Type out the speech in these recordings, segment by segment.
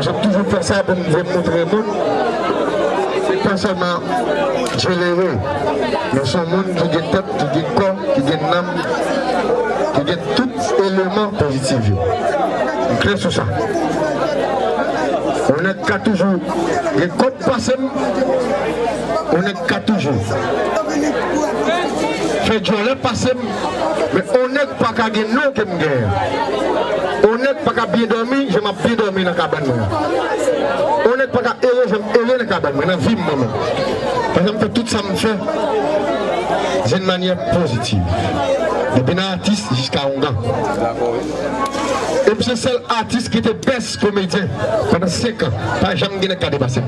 J'ai toujours fait ça pour me montrer le monde. Pas seulement généreux, mais son monde qui a tête, qui a corps, qui a âme, qui a tout élément positif. On crée sur ça. On est qu'à toujours. Les codes passés, on est qu'à toujours. Fait Dieu les passé, mais on n'est pas qu'à gagner non que bien dormir, je m'ai bien dormi dans la cabane. On n'est pas errer, je dans la cabane, dans la vie moi-même. Parce que tout ça me fait d'une manière positive. Depuis un artiste jusqu'à Ongan. Et puis c'est seul artiste qui était best comédien pendant 5 ans. Pas jamais gagné qu'à dépasser.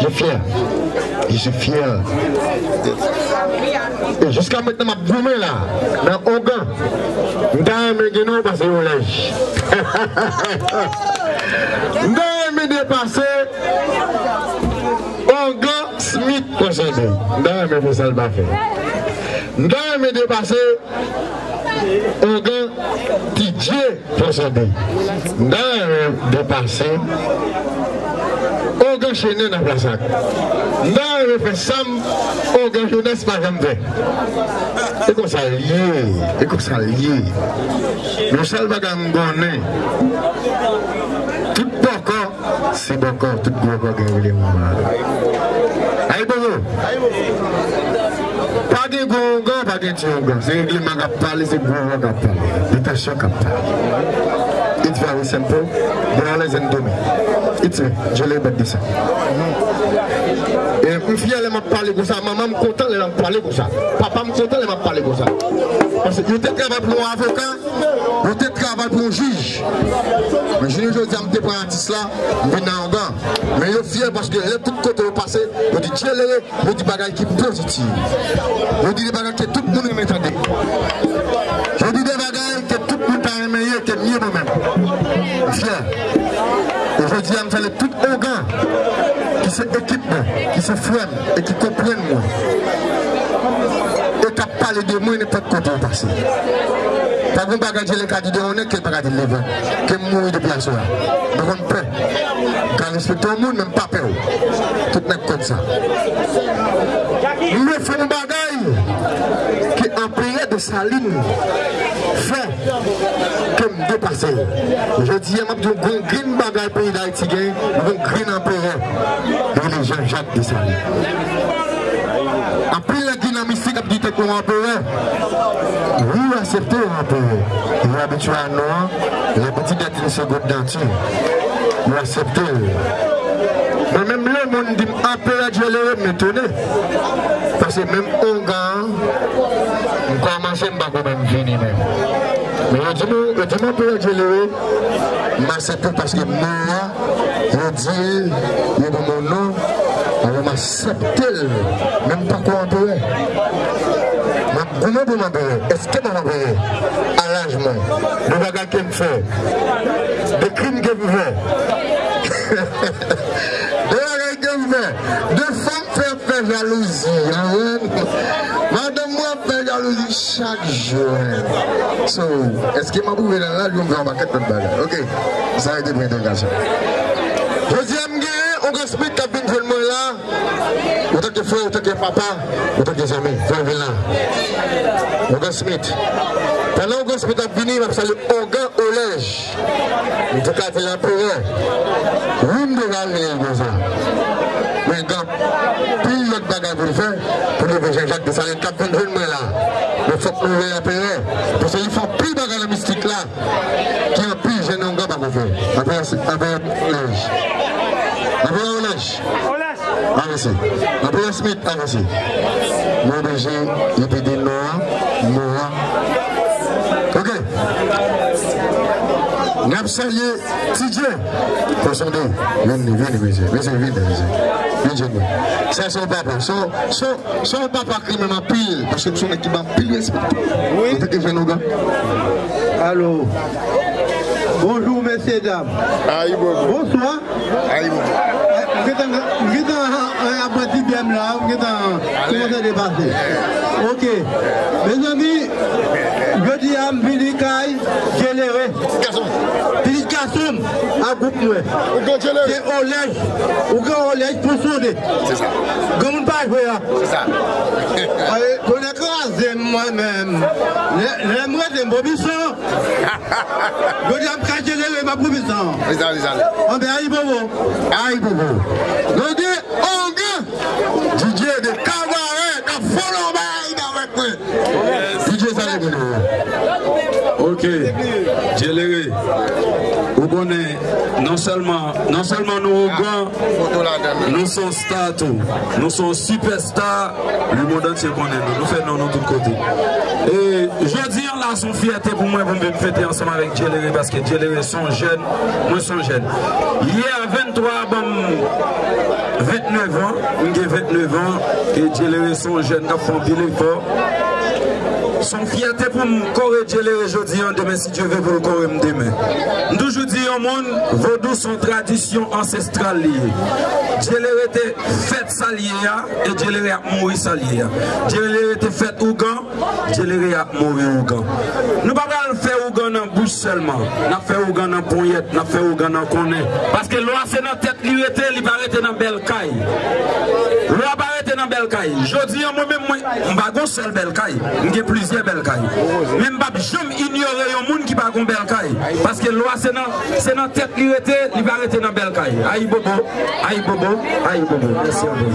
Je suis fier. Je suis fier. Et jusqu'à maintenant, ma boumé là, dans Ongan, je suis un passer au lèche. Je suis dépassé Ongan Smith procédé. Le bafé. Je suis dépassé Ongan DJ procédé. Chené dans la place. yon fè sam, ou gen jounes pa jen vè. E kon sa liye, e kon sa liye. Nou sal baga mgonè. Tout bokor, se bokor, tout bokor gen wile mouman. Ayo bozo. Pa gen gongon, pa gen tiongon. Se yon gliman kap pale, se gongon kap pale. Detasyon kap pale. It's very simple. Brothers and women. It's a jolly bad design. Une fille, elle m'a parlé comme ça. Maman me content, elle m'a parlé comme ça. Papa me content, elle m'a parlé comme ça. Parce que je travaille pour un avocat, je travaille pour un juge. Mais je ne dis pas je un artiste là, je en bas. Mais je suis fier parce que là, tout côté est passé, je dis Dieu je dis bagaille qui est positive. Je dis des bagailles que tout le monde m'entendait. Qui s'équipe, qui se frème et qui comprennent moi. Et qui parlé de moi, il n'est pas content de passer. Pas de bagage de l'écart de on est quel bagage de l'évent, qui mourir de place là. Donc on peut. Quand respecte tout le monde, même pas peur. Tout n'est comme ça. Nous faisons un bagage saline fait que me dépasser. Je dis, je un green bagage pays d'Haïti, un green empereur. Et les gens Jacques de Saline. Après la dynamistique, je dis, qu'on empereur. Vous acceptez l'empereur. Vous habituez à noir, la petite date de seconde d'entier. Vous acceptez. mèm lè moun dim apè adjele mè tonè. Pase mèm ongan, mkwa manse mbako mèm vini mèm. Mè yo di mè apè adjele manse pou paske mè ya, yo di, yo do moun nou, yo m'aseptel, mèm pa kwa apè. Goumen pou mabeye, eske mou mabeye Alajman, de baga kem fe De krim kem fe faire faire jalousie. Madame, moi, faire jalousie chaque jour. So, m'a prouvé dans là, lui, on va marquer de bagages Ok, ça a été bien d'engagement. Deuxième guerre, on respecte la bin de moi là. Autant que frère, autant que papa, autant que amis, frère là. Ogan Smith. Pendant Ogan Smith a fini, il va saluer Ogan Olège. Il la ligne comme ça. Mais quand, puis l'autre bagarre pour le faire, pour le Jean-Jacques de Salin, cap de moi là. Il faut que nous veillions l'empereur. Parce qu'il faut plus de bagarre mystique là. Qui a plus jeune Ogan pour faire. Après, après, Olège. Après, Olège. Avancez. Après Smith, avancez. Mon DG, il peut dire Noah, Noah. Ok. Salué TJ. Pour son dos. Venez, venez, monsieur. Monsieur, venez, monsieur. Venez, C'est son papa. Son, son, son papa qui m'a pile. Parce que son équipe m'a pile respect. Oui. Êtes nous, gars? Allô? Bonjour, messieurs, dames. Aïe, bonjour. Bonsoir. Aïe, bonjour. Bien là, kita comment ça dépasser. Ok. Mes amis, je dis à Mbilikai, généré. Petit garçon, à groupe. C'est Olège. Ou quand Olège pour sauter. C'est ça. Pas jouer là? C'est ça. Écraser moi-même. Des bobissons. Je dis à Mbilikai, généré ma bobisson. Ça. On va y bobo. Aïe, bobo. Donc, on gagne. DJ de cabaret, de Ou konen, non selman, non selman nou ou gwen, nou son star tou. Nou son superstar, li moun dan se konen nou. Nou fè nan nou tout kote. E, jodi an la son fiyate pou mwen pou mwen fète ansama vek Djelere, paske Djelere son jen, mwen son jen. Ye a 23 ban, 29 an, mwen gen 29 an, e Djelere son jen, ka fon bilè fò. Son fierté pour me corriger les aujourd'hui, demain, si Dieu veut, pour le corriger demain. Nous toujours dit au monde, vaudou sont tradition ancestrale liée. Dieu était fait salier et Dieu a mouru salier. Dieu était fait ougan, Dieu a mouru ougan. Nous pas faire ougan dans bouche seulement. Nous fait ougan dans poignette, nous fait ougan dans connaît. Parce que loi c'est dans tête, lui était, il va arrêter dans belle caille. Loi va arrêter dans belle caille. Je dis moi-même, moi, je ne vais pas seul belle caille. J'ai plusieurs belles cailles. Mais je ne vais jamais ignorer un monde qui va pas belle caille. Parce que loi c'est dans c'est dans tête, lui était, il va arrêter dans belle caille. Aïe bobo, aïe bobo, aïe bobo. Merci à vous.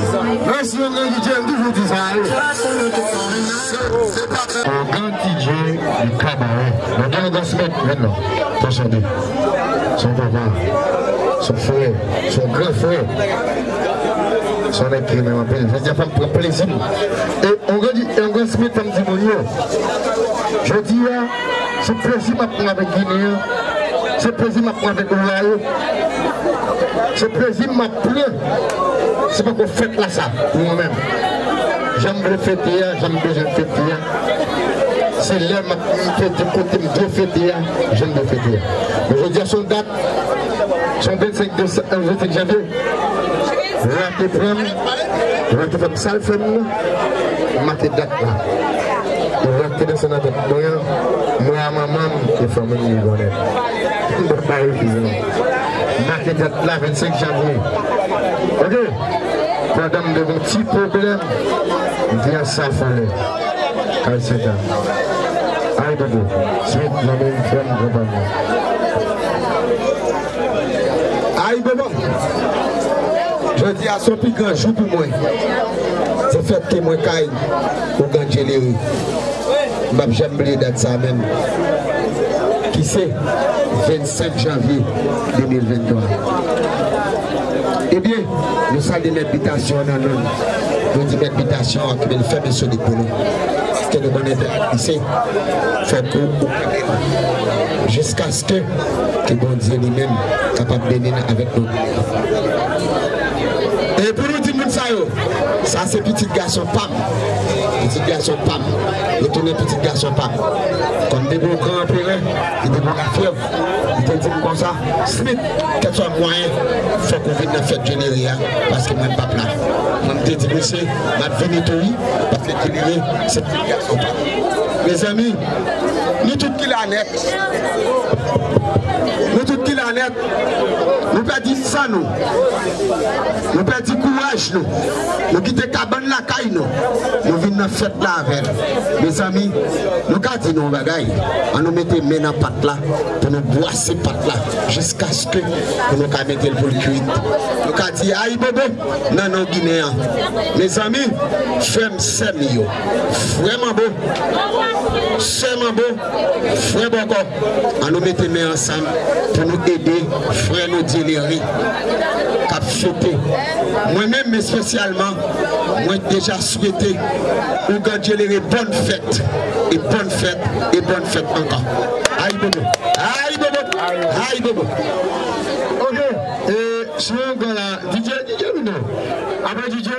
Merci, mon grand DJ, DJ du Maintenant, on va se mettre maintenant. Attendez. Son papa, son frère, son grand frère. Son écrivain m'appelle. Je dis à femme prend plaisir. Et on va et on se mettre petit monio. Je dis, ah, c'est plaisir prendre avec Guinée. C'est plaisir prendre avec Royal. C'est plaisir prendre. C'est pas qu'on fête là ça, pour moi-même. J'aime le fêter, j'aime besoin de fêter. C'est je côté de fêter, j'aime le fêter. Aujourd'hui, son date, son 25 décembre, euh, 25 janvier. Raté prendre, raté faire sale femme, maté date là. Dans son date. Moi, maman, et famille, ils connaissent. Pas refusé. Maté date là, 25 janvier. Ok? Madame de mon petit problème, c'est ça. Aïe, bébé. Suite, la même femme, globalement. Aïe, bobo. Je dis à son plus grand jour pour moi. C'est fait que moi, caille, au Gangeleri. Je j'aime oublier date ça même. Qui c'est 25 janvier 2023. Eh bien, nous saluons l'habitation dans nous. Nous disons l'habitation qui veut faire sur les poules. Parce que est ici. Fait que jusqu'à ce que, que bon Dieu lui-même capable de avec nous. Et pour nous dire ça, ça c'est petit garçon Pam. Petit garçon Pam. Il tourne petit garçon Pam. Comme des bons grands il des bons fleuve. Il te dit comme ça, Smith, quel soit moyen, faut qu'on vienne dans la fête générée parce que moi je pas là. Je te dis, monsieur, je vais venir parce que généré, c'est petit garçon Pam. Mes amis, nous tous qui la net. Nous tous Nous perdons ça nous. Nous perdons courage nous. Nous quittons cabane la caille nous. Nous venons dans fête là avec. Mes amis, nous gardons nos bagailles. On nous mettons main dans patte là pour nous boire ces pattes là jusqu'à ce que nous nous mettions le pour le cuit. Nous disons aïe bébé, non non Guinéen. Mes amis, c'est mieux. Vraiment beau. Seulement bon, frère Boko, on nous mettait main ensemble pour nous aider, frère nous délirer, cap fêter. Moi-même, mais spécialement, moi déjà souhaité, ou délirer bonne fête, et bonne fête, et bonne fête encore. Aïe Bobo, aïe Bobo, aïe Bobo. Ok, et si on a DJ, DJ DJ,